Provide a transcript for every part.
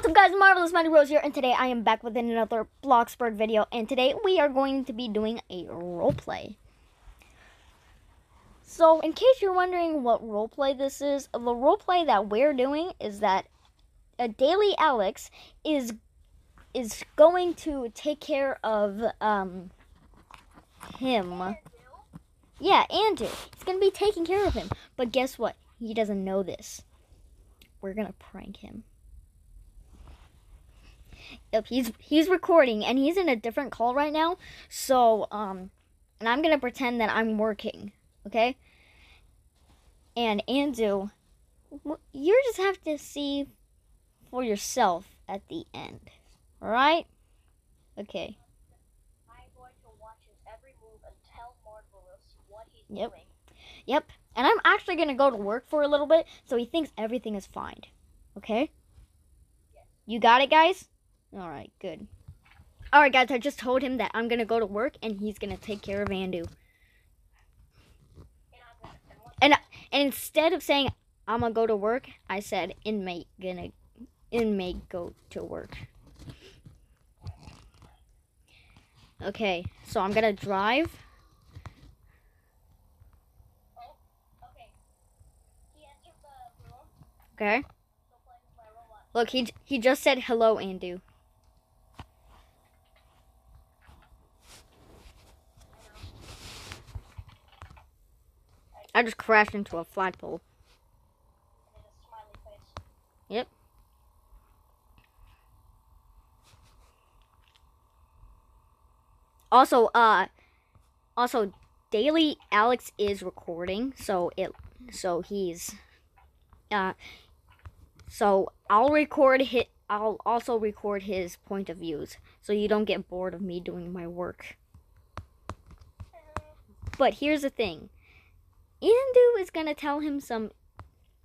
What's up guys, Marvelous Maddie Rose here, and today I am back with another Bloxburg video, and today we are going to be doing a roleplay. So, in case you're wondering what roleplay this is, the roleplay that we're doing is that a Daily Alex is is going to take care of um him. Yeah, Andrew. He's gonna be taking care of him. But guess what? He doesn't know this. We're gonna prank him. Yep, he's he's recording and he's in a different call right now. So, um and I'm gonna pretend that I'm working, okay? And Andrew, you just have to see for yourself at the end. Alright? Okay. I'm going to watch his every move and tell Marvelous what he's Yep. doing. Yep. And I'm actually gonna go to work for a little bit, so he thinks everything is fine. Okay? You got it, guys? Alright, good. Alright, guys, I just told him that I'm gonna go to work and he's gonna take care of Andu. And and instead of saying I'm gonna go to work, I said inmate gonna inmate go to work. Okay, so I'm gonna drive. okay. Look, he he just said hello, Andu. I just crashed into a flagpole. Yep. Also, uh, also, daily Alex is recording, so it, so he's, uh, so I'll record hit. I'll also record his point of views, so you don't get bored of me doing my work. But here's the thing, Andu is gonna tell him some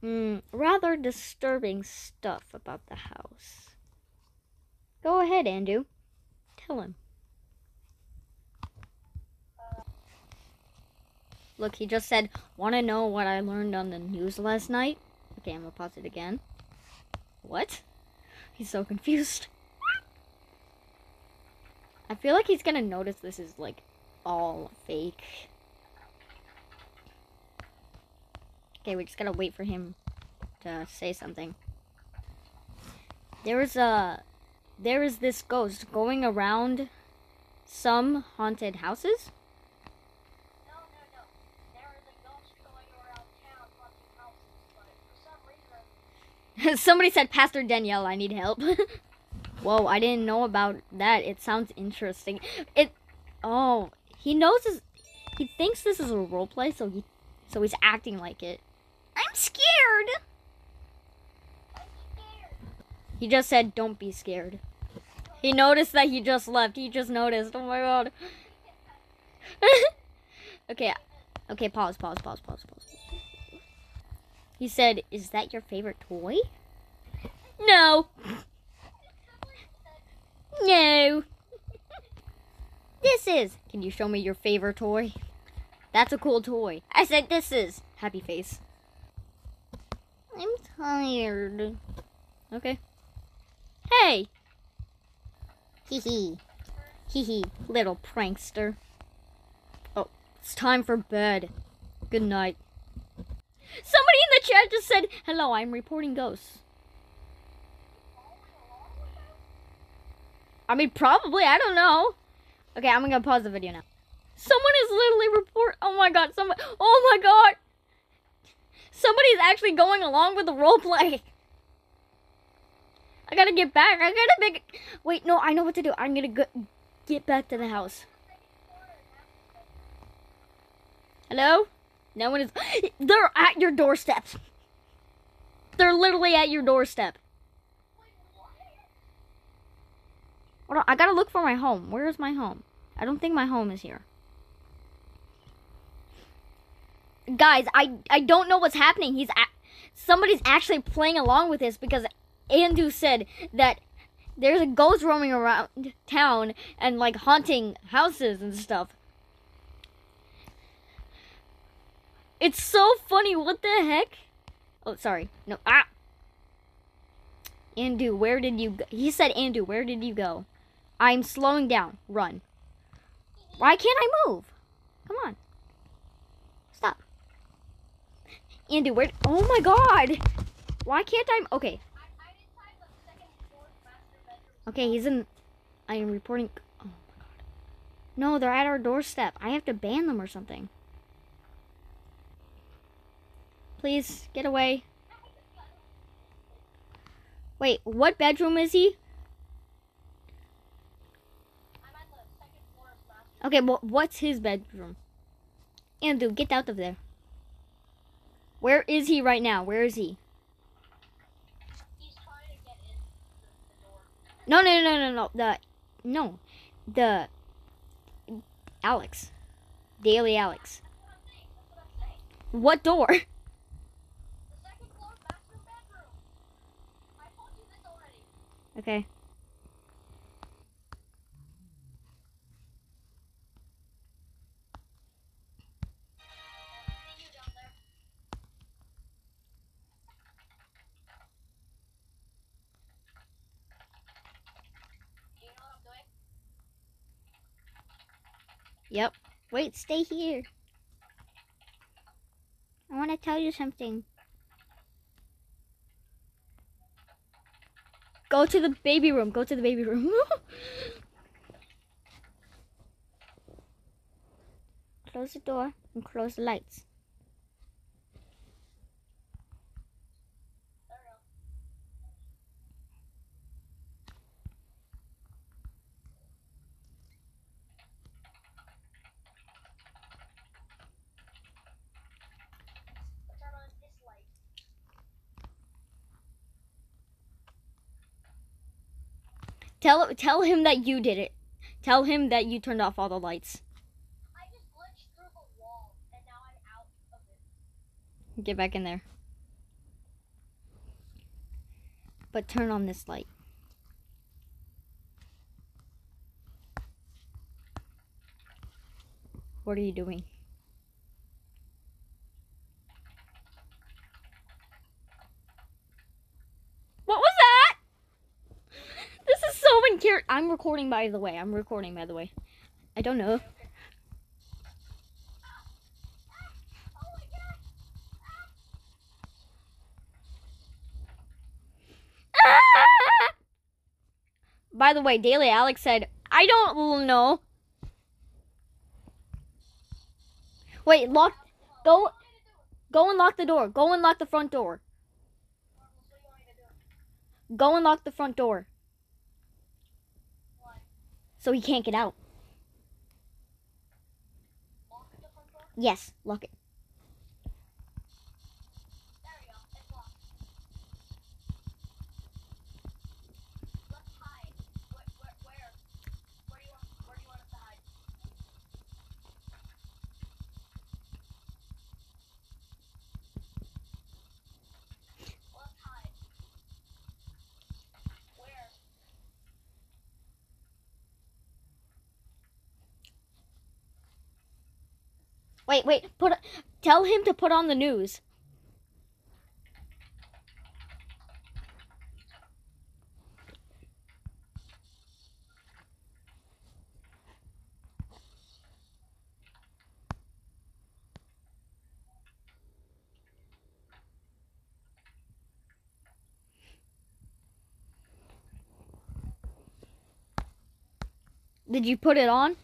Hmm, rather disturbing stuff about the house. Go ahead, Andu. Tell him. Look, he just said, Want to know what I learned on the news last night? Okay, I'm gonna pause it again. What? He's so confused. I feel like he's gonna notice this is like all fake. Okay, we just gotta wait for him to say something. There is a there is this ghost going around some haunted houses. No, no, no. There is a ghost going around town haunting houses, but for some reason, Somebody said, Pastor Danielle, I need help. Whoa, I didn't know about that. It sounds interesting. It oh, he knows this he thinks this is a role play, so he so he's acting like it. I'm scared. He just said, "Don't be scared." He noticed that he just left. He just noticed. Oh my god. okay, okay. Pause. Pause. Pause. Pause. Pause. He said, "Is that your favorite toy?" No. No. This is. Can you show me your favorite toy? That's a cool toy. I said this is. Happy face. Tired. Okay. Hey! Hee hee. Hee hee, little prankster. Oh, it's time for bed. Good night. Somebody in the chat just said, Hello, I'm reporting ghosts. I mean, probably, I don't know. Okay, I'm gonna pause the video now. Someone is literally report. Oh my god, someone. Oh my god! Somebody's actually going along with the roleplay. I gotta get back. I gotta make. Wait, no, I know what to do. I'm gonna go, get back to the house. Hello? No one is. They're at your doorstep. They're literally at your doorstep. Hold on, I gotta look for my home. Where is my home? I don't think my home is here. Guys, I I don't know what's happening. He's a- somebody's actually playing along with this because Andu said that there's a ghost roaming around town and like haunting houses and stuff. It's so funny. What the heck? Oh, sorry. No. Ah. Andu, where did you go? He said, Andu, where did you go? I'm slowing down. Run. Why can't I move? Come on. Stop. Andu, where? Oh my god. Why can't I? Okay. Okay, he's in. I am reporting. Oh my god. No, they're at our doorstep. I have to ban them or something. Please get away. Wait, what bedroom is he? Okay, well, what's his bedroom? Andu, get out of there. Where is he right now? Where is he? He's trying to get in the, the door. No, no, no, no, no. The no, the Alex, Daily Alex. That's what I'm saying. That's what I'm saying. What door? The Yep. Wait, stay here. I want to tell you something. Go to the baby room. Go to the baby room. close the door and close the lights. Tell tell him that you did it. Tell him that you turned off all the lights. I just glitched through the wall, and now I'm out of it. Get back in there. But turn on this light. What are you doing? Recording by the way. I'm recording by the way. I don't know. By the way, Daily Alex said, I don't know. Wait, lock. Go, go and lock the door. Go and lock the front door. Go and lock the front door? So he can't get out. Yes, lock it. Wait, wait. Put. Tell him to put on the news. Did you put it on?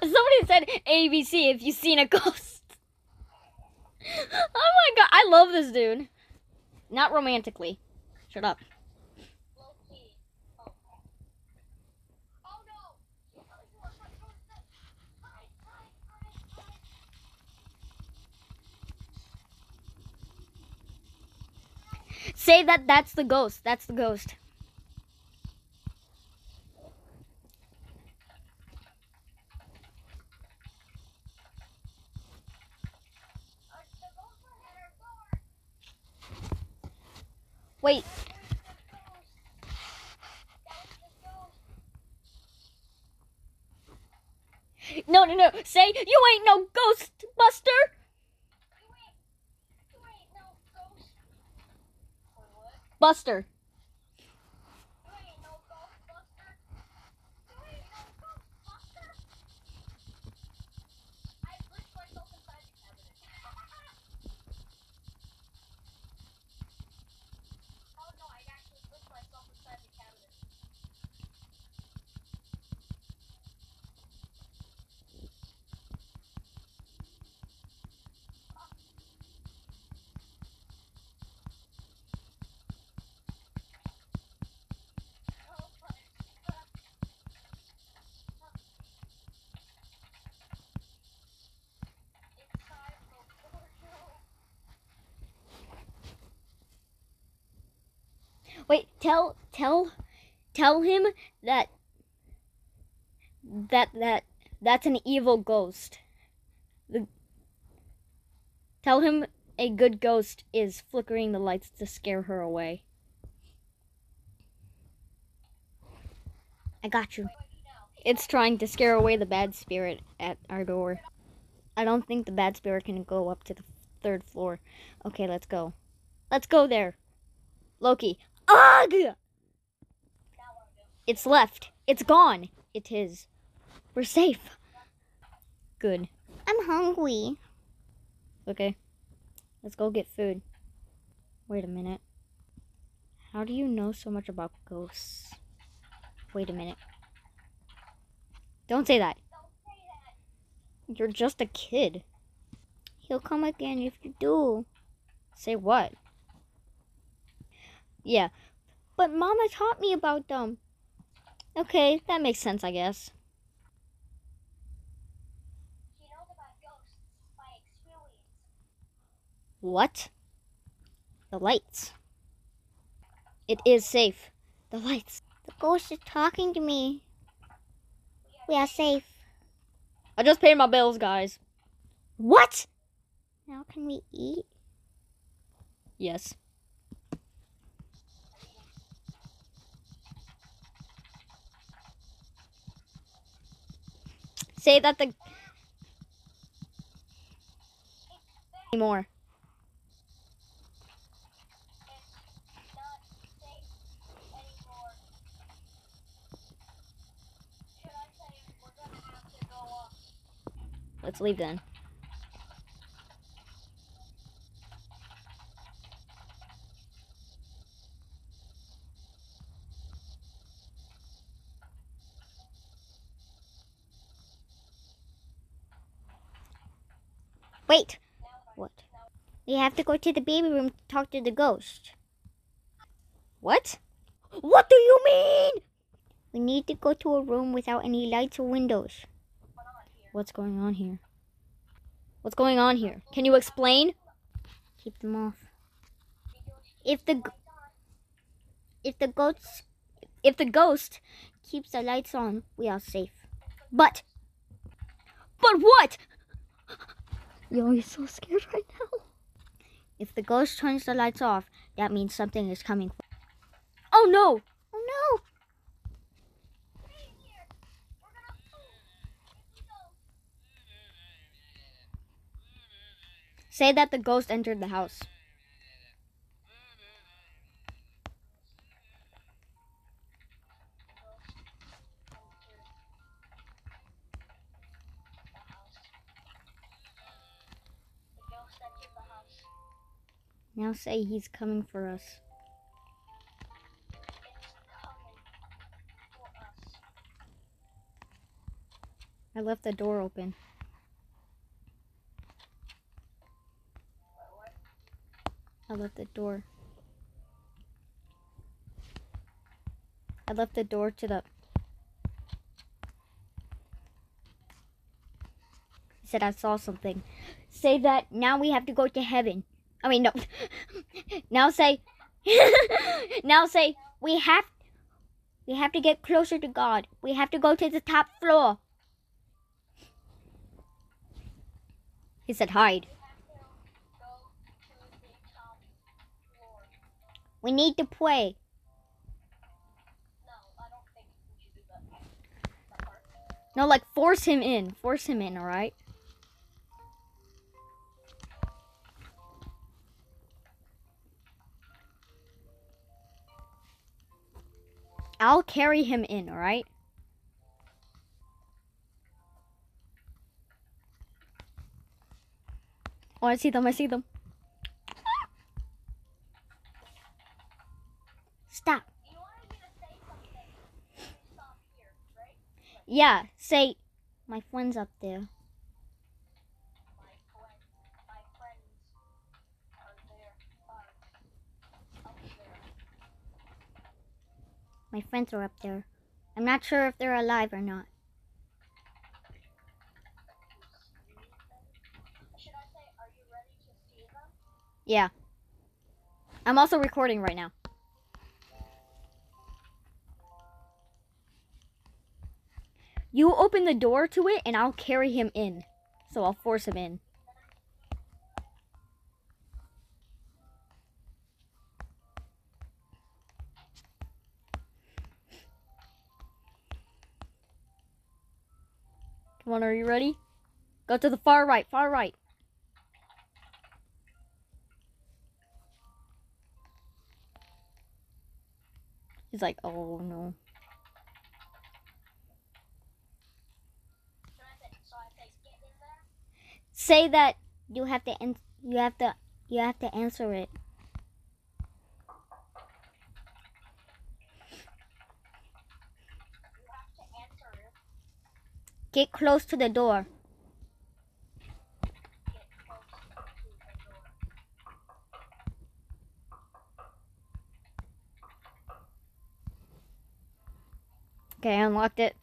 Somebody said ABC if you've seen a ghost. Oh my god, I love this dude. Not romantically. Shut up. Say that that's the ghost. That's the ghost. Wait. No, no, no. Say, you ain't no ghost. What? Buster. Tell, tell, tell him that, that, that, that's an evil ghost. The, tell him a good ghost is flickering the lights to scare her away. I got you. It's trying to scare away the bad spirit at our door. I don't think the bad spirit can go up to the third floor. Okay, let's go. Let's go there. Loki. Ugh! Now what do? It's left. It's gone. It is. We're safe. Good. I'm hungry. Okay. Let's go get food. Wait a minute. How do you know so much about ghosts? Wait a minute. Don't say that. Don't say that. You're just a kid. He'll come again if you do. Say what? Yeah. But Mama taught me about them. Okay, that makes sense, I guess. What? The lights. It is safe. The lights. The ghost is talking to me. We are safe. I just paid my bills, guys. What? Now can we eat? Yes. Say that the anymore. Let's leave then. Wait. What? We have to go to the baby room to talk to the ghost. What? What do you mean? We need to go to a room without any lights or windows. What's going on here? What's going on here? Can you explain? Keep them off. If the if the ghost if the ghost keeps the lights on, we are safe. But but what? Yo, he's so scared right now. If the ghost turns the lights off, that means something is coming. Oh no! Oh no! Stay here. We're gonna move. If we go, Say that the ghost entered the house. Now say he's coming for us. I left the door open. I left the door. I left the door to the. He said I saw something. Say that now we have to go to heaven. I mean, no. now say. now say we have. We have to get closer to God. We have to go to the top floor. He said hide. We need to pray. No, like force him in. Force him in, alright? I'll carry him in, alright? Oh, I see them, I see them. Stop. Yeah, say, my friend's up there. My friends are up there. I'm not sure if they're alive or not. Yeah. I'm also recording right now. You open the door to it and I'll carry him in. So I'll force him in. Come on, are you ready? Go to the far right, far right. He's like, oh no. Say, that you have to you have to you have to answer it. You have to enter it. Get close to the door. Okay, I unlocked it.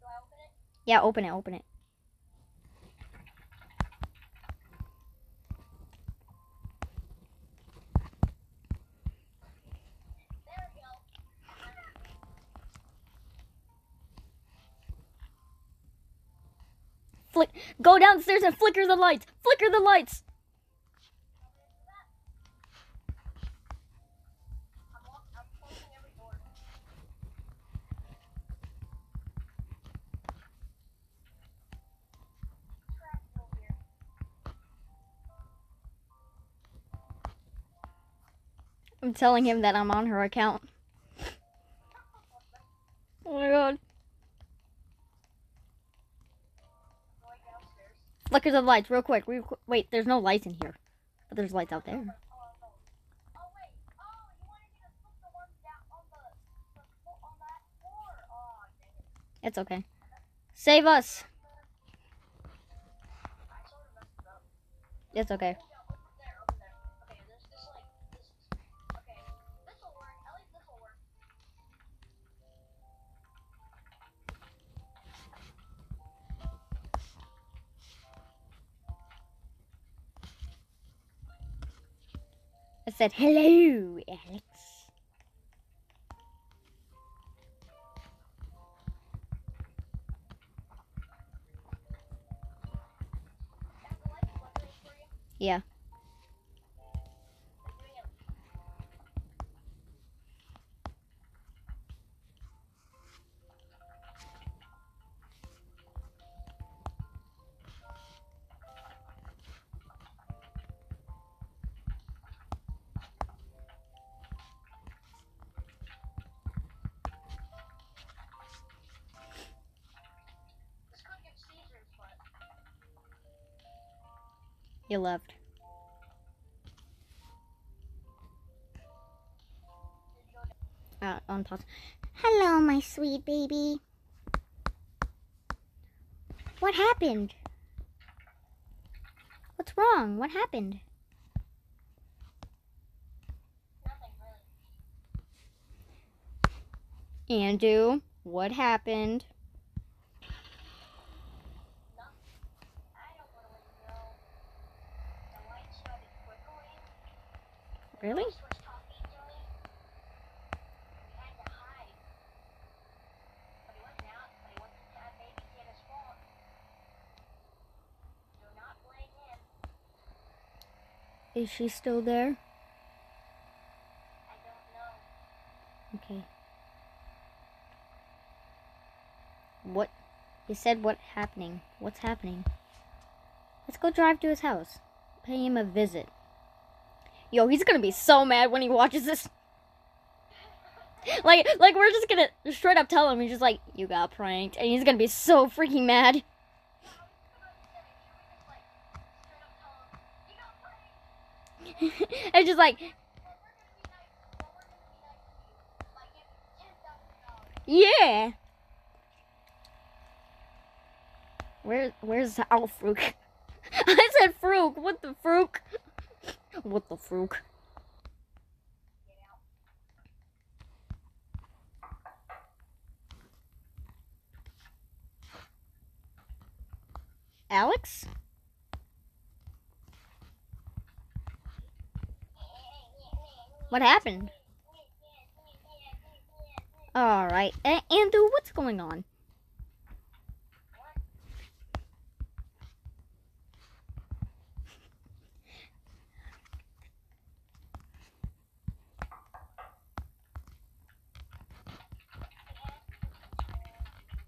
Do I open it? Yeah, open it, open it. Downstairs and flicker the lights. Flicker the lights. I'm, telling him that I'm on her account. Oh my god. Flicker the lights real quick. Real quick. Wait, there's no lights in here. But there's lights out there. It's okay. Save us! It's you said, hello, Alex. Yeah. You loved. Uh, on pause. Hello, my sweet baby. What happened? What's wrong? What happened? Nothing really. Andrew, what happened? I don't want to let you know. The light started flickering. The Really? ghost was talking to me. We had to hide. But he wasn't out. But he wasn't that baby Santa's fault. Do not blame him. Is she still there? Okay. What? He said what happening? What's happening? Let's go drive to his house. Pay him a visit. Yo, he's gonna be so mad when he watches this. Like, like we're just gonna straight up tell him. He's just like, you got pranked, and he's gonna be so freaking mad. it's just like, yeah. Where, where's Al Fruke? I said Fruke. What the Fruke? What the Fruke? Alex? What happened? Alright. A- Andrew, what's going on?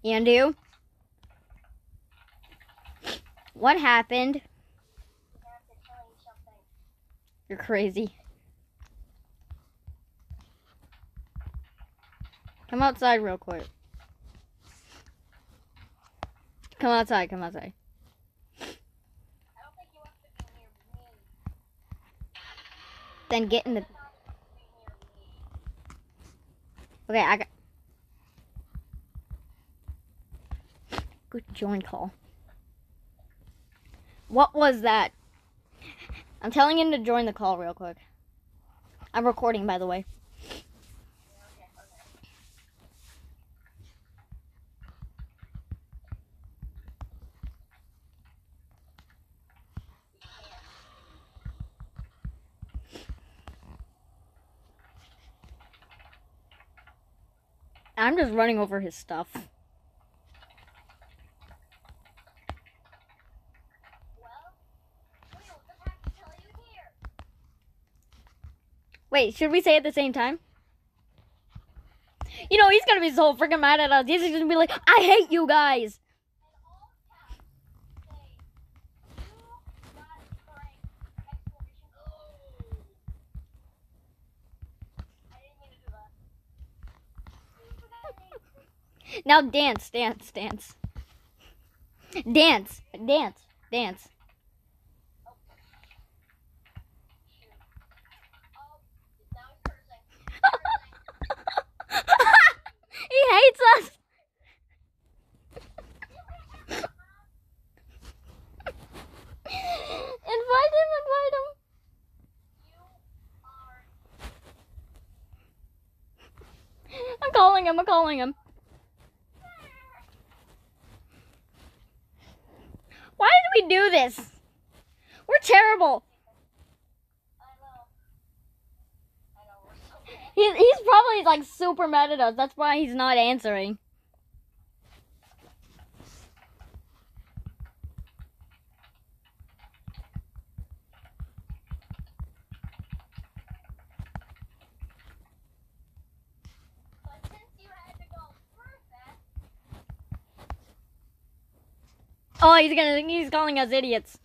Andrew? What happened? You're crazy. Come outside real quick. Come outside, come outside. Then get in the. Okay, I got. Good join call. What was that? I'm telling him to join the call real quick. I'm recording, by the way. I'm just running over his stuff. Wait, should we say at the same time? You know, he's gonna be so freaking mad at us. He's gonna be like, I hate you guys. Now dance, dance, dance. Dance, dance, dance. he hates us. invite him, invite him. I'm calling him, I'm calling him. Why did we do this? We're terrible. He, he's probably like super mad at us. That's why he's not answering. Oh, he's gonna he's calling us idiots.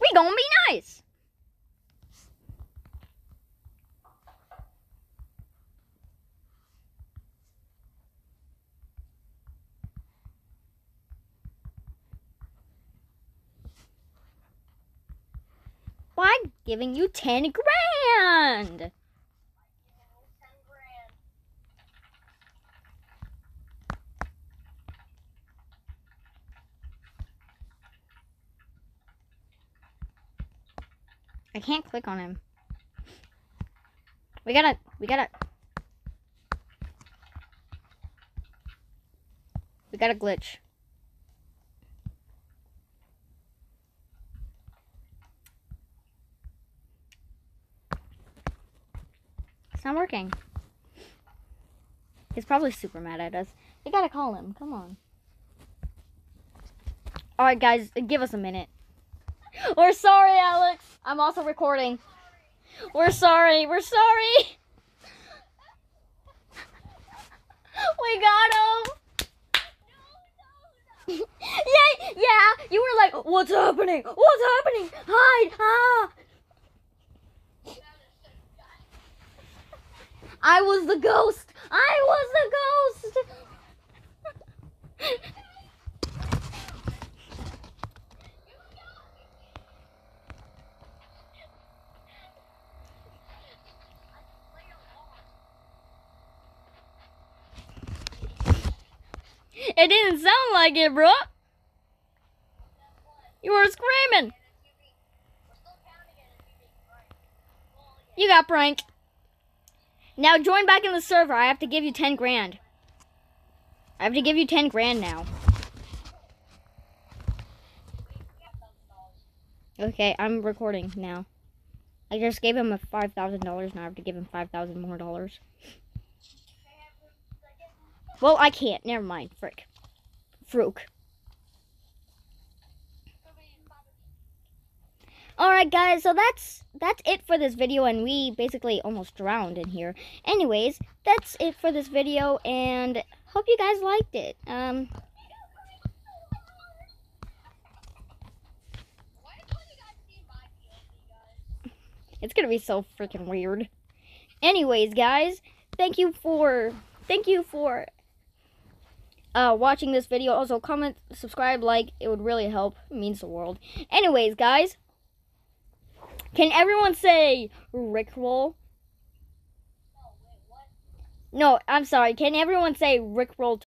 We gonna be nice. Why I'm giving you ten grand? I can't click on him. We gotta, we gotta. We got a glitch. It's not working. He's probably super mad at us. We gotta call him. Come on. Alright, guys, give us a minute. We're sorry, Alex. I'm also recording. We're sorry. We're sorry. We got him. Yeah, yeah. You were like, what's happening? What's happening? Hide. Ah. That is so bad. I was the ghost. I was the ghost. it didn't sound like it, bro. You were screaming. You got prank. Now join back in the server. I have to give you 10 grand. I have to give you 10 grand now. Okay, I'm recording now. I just gave him a $5,000 now I have to give him 5,000 more dollars. Well, I can't. Never mind. Frick. Frook. Alright guys, so that's that's it for this video and we basically almost drowned in here. Anyways, that's it for this video and hope you guys liked it. Um it's gonna be so freaking weird. Anyways, guys, thank you for thank you for uh, watching this video. Also, comment, subscribe, like. It would really help. It means the world. Anyways, guys, can everyone say Rickroll? No, I'm sorry. Can everyone say Rickroll